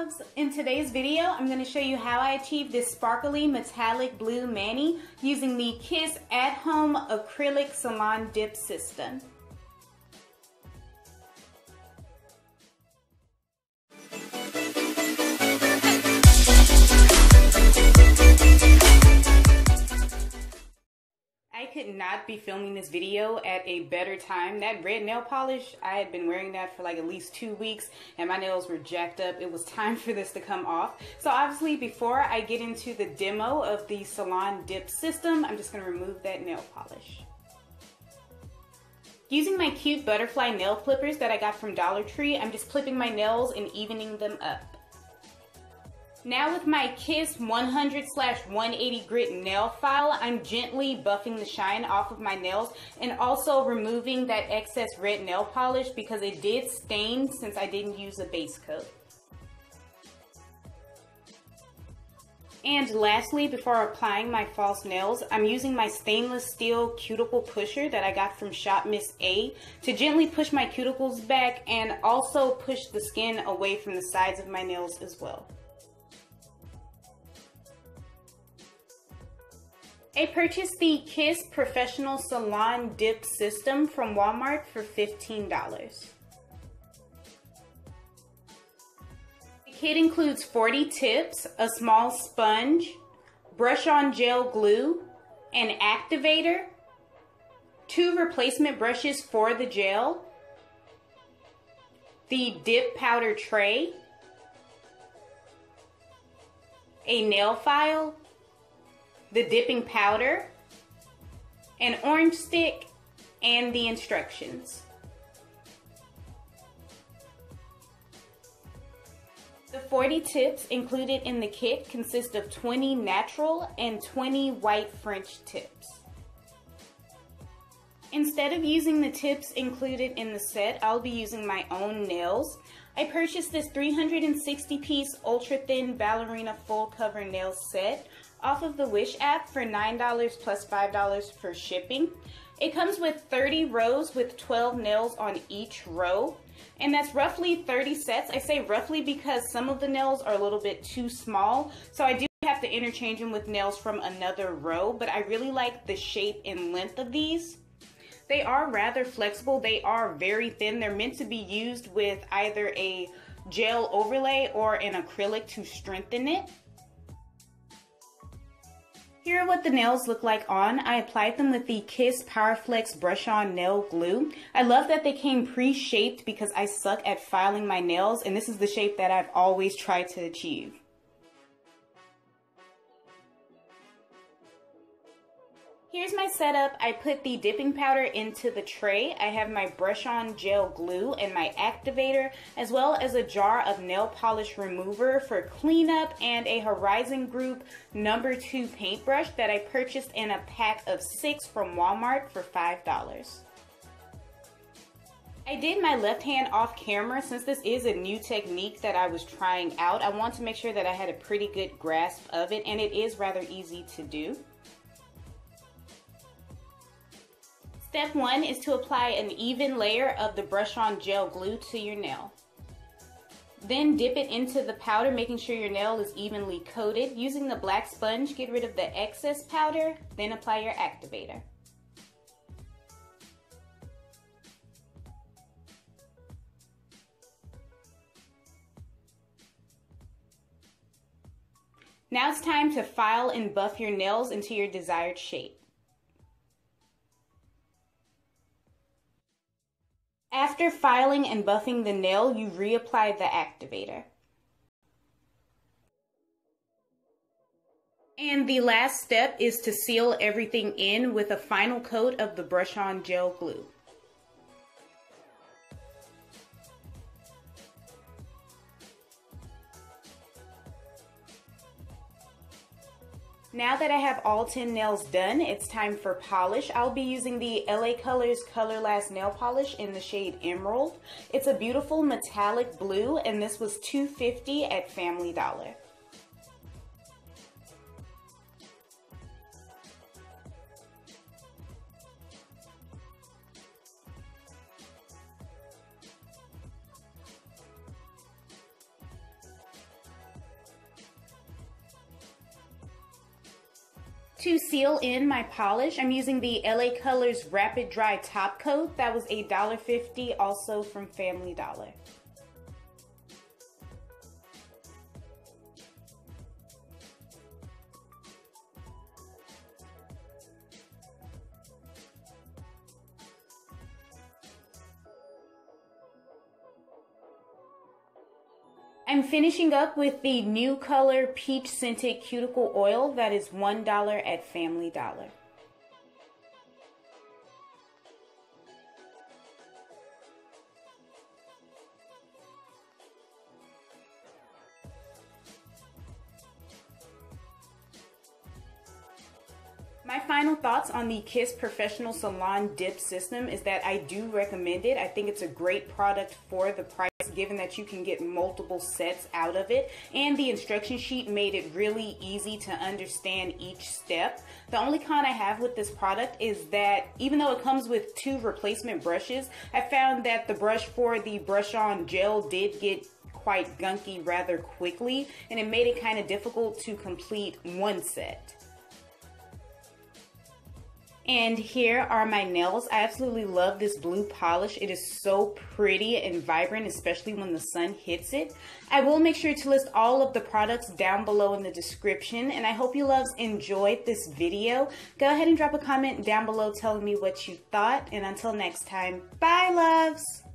loves! In today's video, I'm going to show you how I achieved this sparkly metallic blue mani using the Kiss At Home Acrylic Salon Dip System. Not be filming this video at a better time. That red nail polish, I had been wearing that for like at least two weeks and my nails were jacked up. It was time for this to come off. So obviously before I get into the demo of the Salon Dip system, I'm just gonna remove that nail polish. Using my cute butterfly nail clippers that I got from Dollar Tree, I'm just clipping my nails and evening them up. Now with my Kiss 100 slash 180 grit nail file, I'm gently buffing the shine off of my nails and also removing that excess red nail polish because it did stain since I didn't use a base coat. And lastly, before applying my false nails, I'm using my stainless steel cuticle pusher that I got from Shop Miss A to gently push my cuticles back and also push the skin away from the sides of my nails as well. I purchased the Kiss Professional Salon Dip System from Walmart for $15. The kit includes 40 tips, a small sponge, brush-on gel glue, an activator, two replacement brushes for the gel, the dip powder tray, a nail file, the dipping powder, an orange stick, and the instructions. The 40 tips included in the kit consist of 20 natural and 20 white French tips. Instead of using the tips included in the set, I'll be using my own nails. I purchased this 360 piece ultra thin ballerina full cover nail set off of the Wish app for $9 plus $5 for shipping. It comes with 30 rows with 12 nails on each row. And that's roughly 30 sets. I say roughly because some of the nails are a little bit too small. So I do have to interchange them with nails from another row. But I really like the shape and length of these. They are rather flexible. They are very thin. They're meant to be used with either a gel overlay or an acrylic to strengthen it. Here are what the nails look like on. I applied them with the Kiss Powerflex Brush On Nail Glue. I love that they came pre-shaped because I suck at filing my nails and this is the shape that I've always tried to achieve. Here's my setup. I put the dipping powder into the tray. I have my brush on gel glue and my activator, as well as a jar of nail polish remover for cleanup and a Horizon Group number two paintbrush that I purchased in a pack of six from Walmart for $5. I did my left hand off camera since this is a new technique that I was trying out. I want to make sure that I had a pretty good grasp of it and it is rather easy to do. Step one is to apply an even layer of the brush on gel glue to your nail. Then dip it into the powder, making sure your nail is evenly coated. Using the black sponge, get rid of the excess powder, then apply your activator. Now it's time to file and buff your nails into your desired shape. After filing and buffing the nail, you reapply the activator. And the last step is to seal everything in with a final coat of the brush-on gel glue. Now that I have all 10 nails done, it's time for polish. I'll be using the LA Colors Color Last Nail Polish in the shade Emerald. It's a beautiful metallic blue and this was $2.50 at Family Dollar. To seal in my polish, I'm using the LA Colors Rapid Dry Top Coat. That was $1.50, also from Family Dollar. I'm finishing up with the NU Color peach scented cuticle oil that is $1 at Family Dollar. My final thoughts on the Kiss Professional Salon Dip System is that I do recommend it. I think it's a great product for the price given that you can get multiple sets out of it and the instruction sheet made it really easy to understand each step. The only con I have with this product is that even though it comes with two replacement brushes, I found that the brush for the brush on gel did get quite gunky rather quickly and it made it kind of difficult to complete one set. And here are my nails. I absolutely love this blue polish. It is so pretty and vibrant, especially when the sun hits it. I will make sure to list all of the products down below in the description. And I hope you loves enjoyed this video. Go ahead and drop a comment down below telling me what you thought. And until next time, bye loves!